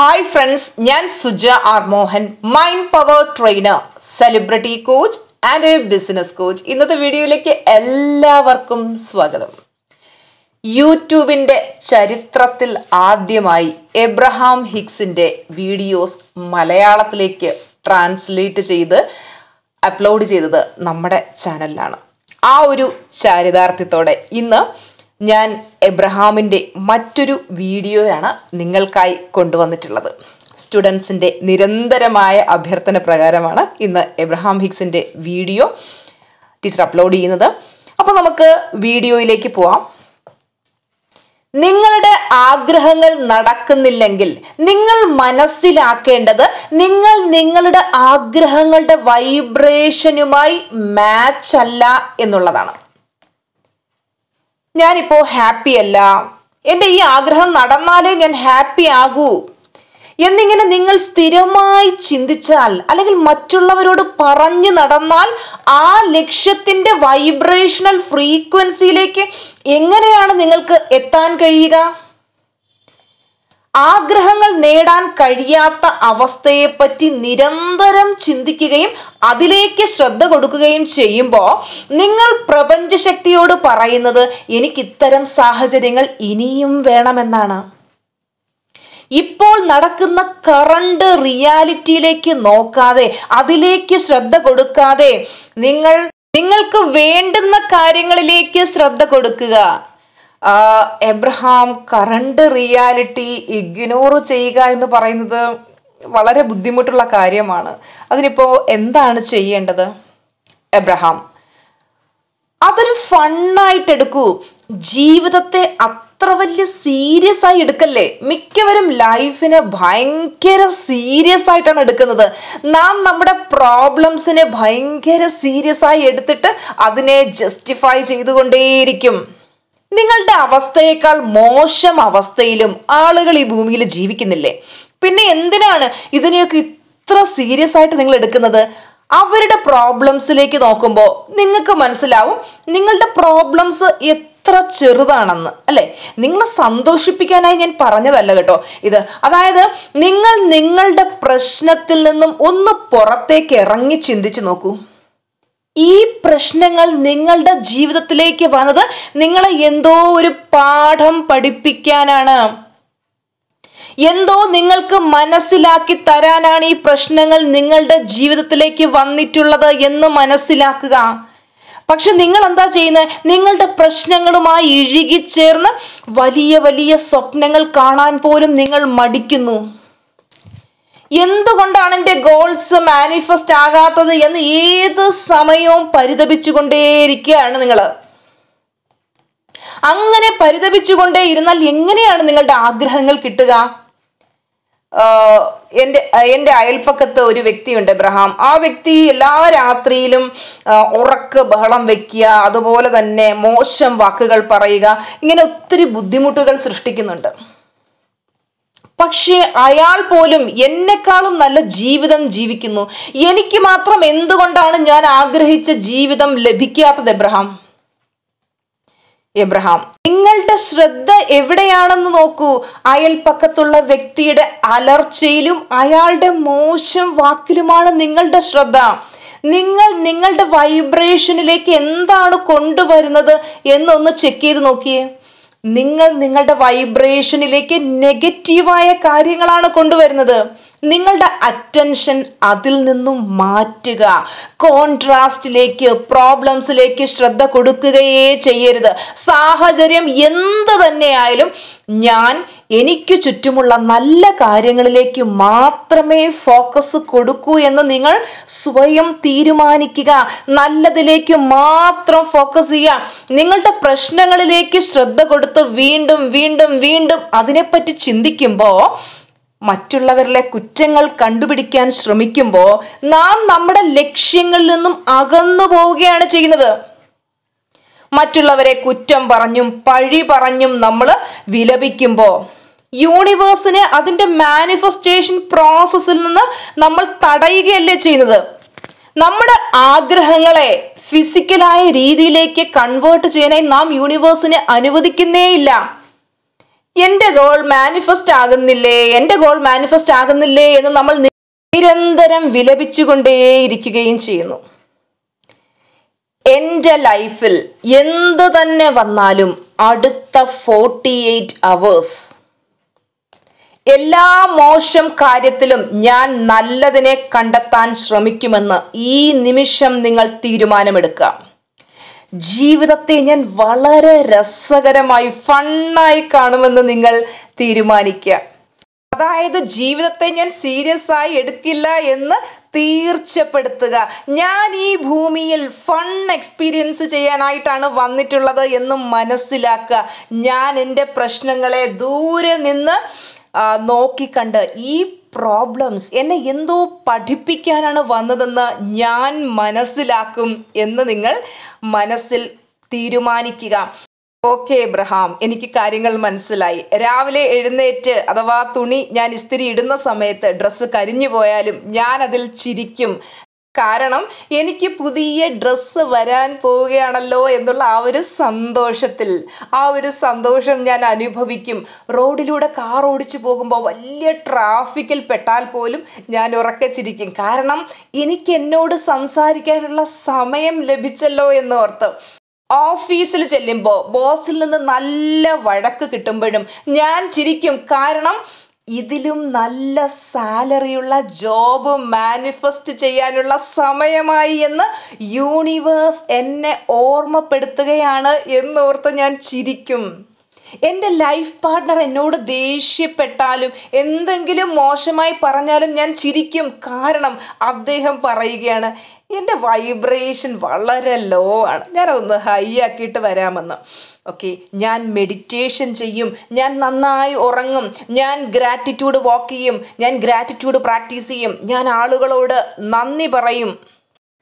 Hi friends ഞാൻ Suja R Mohan mind power trainer celebrity coach and a business coach ഇന്നത്തെ വീഡിയോയിലേക്ക് എല്ലാവർക്കും സ്വാഗതം. യൂട്യൂബിന്റെ ചരിത്രത്തിൽ ആദ്യമായി എബ്രഹാം ഹിക്സിന്റെ വീഡിയോസ് മലയാളത്തിലേക്ക് ട്രാൻസ്ലേറ്റ് ചെയ്ത് അപ്ലോഡ് ചെയ്തത് നമ്മുടെ ചാനലിലാണ്. ആ ഒരു ചാരിതാർത്ഥ്യത്തോടെ ഇന്ന് ഞാൻ എബ്രഹാമിന്റെ മറ്റൊരു വീഡിയോയാണ് നിങ്ങൾക്കായി കൊണ്ടുവന്നിട്ടുള്ളത്. സ്റ്റുഡൻസിന്റെ നിരന്തരമായ അഭ്യർത്ഥന പ്രകാരമാണ് ഇന്ന് എബ്രഹാം ഹിക്സിന്റെ വീഡിയോ ടീച്ചർ അപ്ലോഡ് ചെയ്യുന്നത്. അപ്പോൾ നമുക്ക് വീഡിയോയിലേക്ക് പോവാം. നിങ്ങളുടെ ആഗ്രഹങ്ങൾ നടക്കുന്നില്ലെങ്കിൽ നിങ്ങൾ മനസ്സിലാക്കേണ്ടത് നിങ്ങൾ നിങ്ങളുടെ ആഗ്രഹങ്ങളുടെ വൈബ്രേഷനുമായി മാച്ച് അല്ല എന്നുള്ളതാണ്. ഞാനിപ്പോ ഹാപ്പി അല്ല. എന്റെ ഈ ആഗ്രഹം നടന്നാലേ ഞാൻ ഹാപ്പി ആകൂ. എന്നിങ്ങനെ നിങ്ങൾ സ്ഥിരമായി ചിന്തിച്ചാൽ അല്ലെങ്കിൽ മറ്റുള്ളവരോട് പറഞ്ഞു നടന്നാൽ ആ ലക്ഷ്യത്തിന്റെ വൈബ്രേഷണൽ ഫ്രീക്വൻസിയിലേക്ക് എങ്ങനെയാണ് നിങ്ങൾക്ക് എത്താൻ കഴിയുക? ആഗ്രഹങ്ങൾ നേടാൻ കഴിയാത്ത അവസ്ഥയെപ്പറ്റി നിരന്തരം ചിന്തിക്കുകയും അതിലേക്ക് ശ്രദ്ധ കൊടുക്കുകയും ചെയ്യുമ്പോൾ നിങ്ങൾ പ്രപഞ്ചശക്തിയോട് പറയുന്നത് എനിക്ക് ഇത്തരം സാഹചര്യങ്ങൾ ഇനിയും വേണമെന്നാണ്. ഇപ്പോൾ നടക്കുന്ന കറണ്ട് റിയാലിറ്റിയിലേക്ക് നോക്കാതെ അതിലേക്ക് ശ്രദ്ധ കൊടുക്കാതെ നിങ്ങൾ നിങ്ങൾക്ക് വേണ്ടുന്ന കാര്യങ്ങളിലേക്ക് ശ്രദ്ധ കൊടുക്കുക. എബ്രഹാം കറണ്ട് റിയാലിറ്റി ഇഗ്നോർ ചെയ്യുക എന്ന് പറയുന്നത് വളരെ ബുദ്ധിമുട്ടുള്ള കാര്യമാണ്. അതിനിപ്പോൾ എന്താണ് ചെയ്യേണ്ടത്? എബ്രഹാം അതൊരു ഫണ്ണായിട്ട് എടുക്കൂ. ജീവിതത്തെ അത്ര വലിയ സീരിയസ് ആയി എടുക്കല്ലേ? മിക്കവരും ലൈഫിനെ ഭയങ്കര സീരിയസ് ആയിട്ടാണ് എടുക്കുന്നത്. നാം നമ്മുടെ പ്രോബ്ലംസിനെ ഭയങ്കര സീരിയസ് ആയി എടുത്തിട്ട് അതിനെ ജസ്റ്റിഫൈ ചെയ്തുകൊണ്ടേയിരിക്കും. നിങ്ങളുടെ അവസ്ഥയേക്കാൾ മോശം അവസ്ഥയിലും ആളുകൾ ഈ ഭൂമിയിൽ ജീവിക്കുന്നില്ലേ? പിന്നെ എന്തിനാണ് ഇതിനെയൊക്കെ ഇത്ര സീരിയസ് ആയിട്ട് നിങ്ങൾ എടുക്കുന്നത്? അവരുടെ പ്രോബ്ലംസിലേക്ക് നോക്കുമ്പോൾ നിങ്ങൾക്ക് മനസ്സിലാവും നിങ്ങളുടെ പ്രോബ്ലംസ് എത്ര ചെറുതാണെന്ന് അല്ലെ? നിങ്ങളെ സന്തോഷിപ്പിക്കാനായി ഞാൻ പറഞ്ഞതല്ല കേട്ടോ. ഇത് അതായത് നിങ്ങൾ നിങ്ങളുടെ പ്രശ്നത്തിൽ നിന്നും ഒന്ന് പുറത്തേക്ക് ഇറങ്ങി ചിന്തിച്ചു നോക്കൂ. ഈ പ്രശ്നങ്ങൾ നിങ്ങളുടെ ജീവിതത്തിലേക്ക് വന്നത് നിങ്ങളെ എന്തോ ഒരു പാഠം പഠിപ്പിക്കാനാണ്. എന്തോ നിങ്ങൾക്ക് മനസ്സിലാക്കി തരാനാണ് ഈ പ്രശ്നങ്ങൾ നിങ്ങളുടെ ജീവിതത്തിലേക്ക് വന്നിട്ടുള്ളത് എന്ന് മനസ്സിലാക്കുക. പക്ഷെ നിങ്ങൾ എന്താ ചെയ്യുന്നത് നിങ്ങളുടെ പ്രശ്നങ്ങളുമായി ഇഴുകിച്ചേർന്ന് വലിയ വലിയ സ്വപ്നങ്ങൾ കാണാൻ പോലും നിങ്ങൾ മടിക്കുന്നു. എന്തുകൊണ്ടാണ് എന്റെ ഗോൾസ് മാനിഫെസ്റ്റ് ആകാത്തത് എന്ന് ഏത് സമയവും പരിതപിച്ചുകൊണ്ടേയിരിക്കുകയാണ് നിങ്ങൾ അങ്ങനെ പരിതപിച്ചുകൊണ്ടേ ഇരുന്നാൽ എങ്ങനെയാണ് നിങ്ങളുടെ ആഗ്രഹങ്ങൾ കിട്ടുക? എന്റെ എന്റെ അയൽപ്പക്കത്ത് ഒരു വ്യക്തിയുണ്ട് എബ്രഹാം. ആ വ്യക്തി എല്ലാ രാത്രിയിലും ഉറക്ക് ബഹളം വെക്കുക അതുപോലെ തന്നെ മോശം വാക്കുകൾ പറയുക ഇങ്ങനെ ഒത്തിരി ബുദ്ധിമുട്ടുകൾ സൃഷ്ടിക്കുന്നുണ്ട്. പക്ഷേ അയാൾ പോലും എന്നെക്കാളും നല്ല ജീവിതം ജീവിക്കുന്നു. എനിക്ക് മാത്രം എന്തുകൊണ്ടാണ് ഞാൻ ആഗ്രഹിച്ച ജീവിതം ലഭിക്കാത്തത് എബ്രഹാം? എബ്രഹാം നിങ്ങളുടെ ശ്രദ്ധ എവിടെയാണെന്ന് നോക്കൂ. അയൽപ്പക്കത്തുള്ള വ്യക്തിയുടെ അലർച്ചയിലും അയാളുടെ മോശം വാക്കിലുമാണ് നിങ്ങളുടെ ശ്രദ്ധ. നിങ്ങൾ നിങ്ങളുടെ വൈബ്രേഷനിലേക്ക് എന്താണ് കൊണ്ടുവരുന്നത് എന്നൊന്ന് ചെക്ക് ചെയ്ത് നോക്കിയേ. നിങ്ങൾ നിങ്ങളുടെ വൈബ്രേഷനിലേക്ക് നെഗറ്റീവായ കാര്യങ്ങളാണ് കൊണ്ടുവരുന്നത്. നിങ്ങളുടെ അറ്റൻഷൻ അതിൽ നിന്നും മാറ്റുക. കോൺട്രാസ്റ്റിലേക്ക് പ്രോബ്ലംസിലേക്ക് ശ്രദ്ധ കൊടുക്കുകയേ ചെയ്യരുത്. സാഹചര്യം എന്ത് തന്നെയായാലും ഞാൻ എനിക്ക് ചുറ്റുമുള്ള നല്ല കാര്യങ്ങളിലേക്ക് മാത്രമേ ഫോക്കസ് കൊടുക്കൂ എന്ന് നിങ്ങൾ സ്വയം തീരുമാനിക്കുക. നല്ലതിലേക്ക് മാത്രം ഫോക്കസ് ചെയ്യുക. നിങ്ങളുടെ പ്രശ്നങ്ങളിലേക്ക് ശ്രദ്ധ കൊടുത്ത് വീണ്ടും വീണ്ടും വീണ്ടും അതിനെപ്പറ്റി ചിന്തിക്കുമ്പോൾ മറ്റുള്ളവരിലെ കുറ്റങ്ങൾ കണ്ടുപിടിക്കാൻ ശ്രമിക്കുമ്പോൾ നാം നമ്മുടെ ലക്ഷ്യങ്ങളിൽ നിന്നും അകന്നു പോവുകയാണ് ചെയ്യുന്നത്. മറ്റുള്ളവരെ കുറ്റം പറഞ്ഞും പഴി പറഞ്ഞും നമ്മൾ വിലപിക്കുമ്പോൾ യൂണിവേഴ്സിനെ അതിന്റെ മാനിഫെസ്റ്റേഷൻ പ്രോസസ്സിൽ നിന്ന് നമ്മൾ തടയുകയല്ലേ ചെയ്യുന്നത്. നമ്മുടെ ആഗ്രഹങ്ങളെ ഫിസിക്കലായ രീതിയിലേക്ക് കൺവേർട്ട് ചെയ്യാനായി നാം യൂണിവേഴ്സിനെ അനുവദിക്കുന്നേയില്ല. എന്റെ ഗോൾ മാനിഫെസ്റ്റ് ആകുന്നില്ലേ? എന്റെ ഗോൾ മാനിഫെസ്റ്റ് ആകുന്നില്ലേ എന്ന് നമ്മൾ നിരന്തരം വിലപിച്ചുകൊണ്ടേയിരിക്കുകയും ചെയ്യുന്നു. എന്റെ ലൈഫിൽ എന്ത് തന്നെ വന്നാലും അടുത്ത ഫോർട്ടി എയ്റ്റ് അവേഴ്സ് എല്ലാ മോശം കാര്യത്തിലും ഞാൻ നല്ലതിനെ കണ്ടെത്താൻ ശ്രമിക്കുമെന്ന് ഈ നിമിഷം നിങ്ങൾ തീരുമാനമെടുക്കുക. ജീവിതത്തെ ഞാൻ വളരെ രസകരമായി ഫണ്ണായി കാണുമെന്ന് നിങ്ങൾ തീരുമാനിക്കുക. അതായത് ജീവിതത്തെ ഞാൻ സീരിയസ് ആയി എടുക്കില്ല എന്ന് തീർച്ചപ്പെടുത്തുക. ഞാൻ ഈ ഭൂമിയിൽ ഫൺ എക്സ്പീരിയൻസ് ചെയ്യാനായിട്ടാണ് വന്നിട്ടുള്ളത് എന്ന് മനസ്സിലാക്കുക. ഞാൻ എന്റെ പ്രശ്നങ്ങളെ ദൂരെ നിന്ന് നോക്കിക്കണ്ട്. ഈ പ്രോബ്ലംസ് എന്നെ എന്തോ പഠിപ്പിക്കാനാണ് വന്നതെന്ന് ഞാൻ മനസ്സിലാക്കും എന്ന് നിങ്ങൾ മനസ്സിൽ തീരുമാനിക്കുക. ഓക്കെ എബ്രഹാം എനിക്ക് കാര്യങ്ങൾ മനസ്സിലായി. രാവിലെ എഴുന്നേറ്റ് അഥവാ തുണി ഞാൻ ഇസ്തിരി ഇടുന്ന സമയത്ത് ഡ്രസ്സ് കരിഞ്ഞു പോയാലും ഞാൻ അതിൽ ചിരിക്കും. കാരണം എനിക്ക് പുതിയ ഡ്രസ്സ് വരാൻ പോവുകയാണല്ലോ എന്നുള്ള ആ ഒരു സന്തോഷത്തിൽ ആ ഒരു സന്തോഷം ഞാൻ അനുഭവിക്കും. റോഡിലൂടെ കാർ ഓടിച്ചു പോകുമ്പോൾ വലിയ ട്രാഫിക്കിൽ പെട്ടാൽ പോലും ഞാൻ ഉറക്കച്ചിരിക്കും. കാരണം എനിക്ക് എന്നോട് സംസാരിക്കാനുള്ള സമയം ലഭിച്ചല്ലോ എന്നോർത്ത്. ഓഫീസിൽ ചെല്ലുമ്പോൾ ബോസിൽ നിന്ന് നല്ല വഴക്ക് കിട്ടുമ്പോഴും ഞാൻ ചിരിക്കും. കാരണം ഇതിലും നല്ല സാലറിയുള്ള ജോബ് മാനിഫെസ്റ്റ് ചെയ്യാനുള്ള സമയമായി എന്ന് യൂണിവേഴ്സ് എന്നെ ഓർമ്മപ്പെടുത്തുകയാണ് എന്നോർത്ത് ഞാൻ ചിരിക്കും. എന്റെ ലൈഫ് പാർട്ട്ണർ എന്നോട് ദേഷ്യപ്പെട്ടാലും എന്തെങ്കിലും മോശമായി പറഞ്ഞാലും ഞാൻ ചിരിക്കും. കാരണം അദ്ദേഹം പറയുകയാണ് എന്റെ വൈബ്രേഷൻ വളരെ ലോ ആണ്. ഞാനതൊന്ന് ഹൈ ആക്കിയിട്ട് വരാമെന്ന്. ഓക്കെ ഞാൻ മെഡിറ്റേഷൻ ചെയ്യും. ഞാൻ നന്നായി ഉറങ്ങും. ഞാൻ ഗ്രാറ്റിറ്റ്യൂഡ് വാക്ക് ചെയ്യും. ഞാൻ ഗ്രാറ്റിറ്റ്യൂഡ് പ്രാക്ടീസ് ചെയ്യും. ഞാൻ ആളുകളോട് നന്ദി പറയും.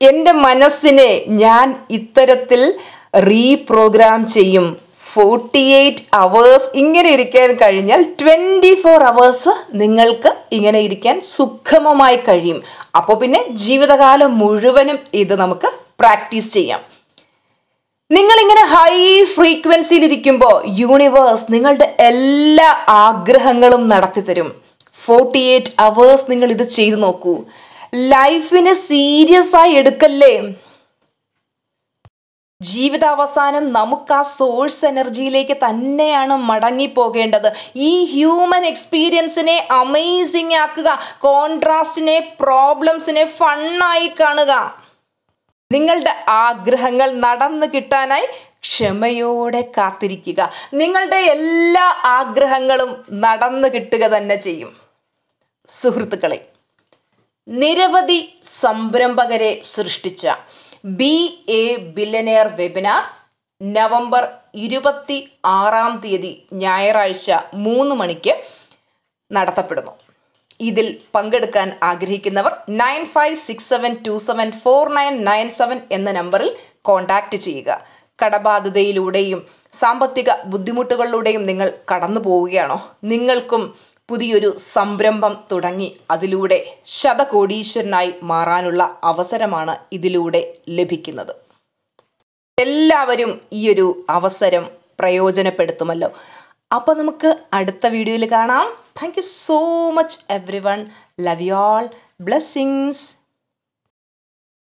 എന്റെ മനസ്സിനെ ഞാൻ ഇത്തരത്തിൽ റീപ്രോഗ്രാം ചെയ്യും. ഫോർട്ടി എയ്റ്റ് അവേഴ്സ് ഇങ്ങനെ ഇരിക്കാൻ കഴിഞ്ഞാൽ ട്വന്റി ഫോർ അവേഴ്സ് നിങ്ങൾക്ക് ഇങ്ങനെ ഇരിക്കാൻ സുഖമമായി കഴിയും. അപ്പോൾ പിന്നെ ജീവിതകാലം മുഴുവനും ഇത് നമുക്ക് പ്രാക്ടീസ് ചെയ്യാം. നിങ്ങളിങ്ങനെ ഹൈ ഫ്രീക്വൻസിയിൽ ഇരിക്കുമ്പോൾ യൂണിവേഴ്സ് നിങ്ങളുടെ എല്ലാ ആഗ്രഹങ്ങളും നടത്തി തരും. ഫോർട്ടി എയ്റ്റ് അവേഴ്സ് നിങ്ങൾ ഇത് ചെയ്തു നോക്കൂ. ലൈഫിനെ സീരിയസ് ആയി എടുക്കല്ലേ? ജീവിതാവസാനം നമുക്ക് ആ സോഴ്സ് എനർജിയിലേക്ക് തന്നെയാണ് മടങ്ങി പോകേണ്ടത് ഈ ഹ്യൂമൻ എക്സ്പീരിയൻസിനെ അമേസിംഗ് ആക്കുക കോൺട്രാസ്റ്റിനെ പ്രോബ്ലംസിനെ ഫണ്ണായി കാണുക. നിങ്ങളുടെ ആഗ്രഹങ്ങൾ നടന്നു കിട്ടാനായി ക്ഷമയോടെ കാത്തിരിക്കുക. നിങ്ങളുടെ എല്ലാ ആഗ്രഹങ്ങളും നടന്നു കിട്ടുക തന്നെ ചെയ്യും. സുഹൃത്തുക്കളെ നിരവധി സംരംഭകരെ സൃഷ്ടിച്ച B A billionaire webinar November ഇരുപത്തി ആറാം തീയതി ഞായറാഴ്ച മൂന്ന് മണിക്ക് നടത്തപ്പെടുന്നു. ഇതിൽ പങ്കെടുക്കാൻ ആഗ്രഹിക്കുന്നവർ nine five six seven two seven four nine nine seven എന്ന നമ്പറിൽ കോൺടാക്റ്റ് ചെയ്യുക. കടബാധ്യതയിലൂടെയും സാമ്പത്തിക ബുദ്ധിമുട്ടുകളിലൂടെയും നിങ്ങൾ കടന്നു പോവുകയാണോ നിങ്ങൾക്കും പുതിയൊരു സംരംഭം തുടങ്ങി. അതിലൂടെ ശതകോടീശ്വരനായി മാറാനുള്ള അവസരമാണ് ഇതിലൂടെ ലഭിക്കുന്നത്. എല്ലാവരും ഈ ഒരു അവസരം പ്രയോജനപ്പെടുത്തുമല്ലോ. അപ്പോൾ നമുക്ക് അടുത്ത വീഡിയോയിൽ കാണാം. Thank you so much every love you all blessings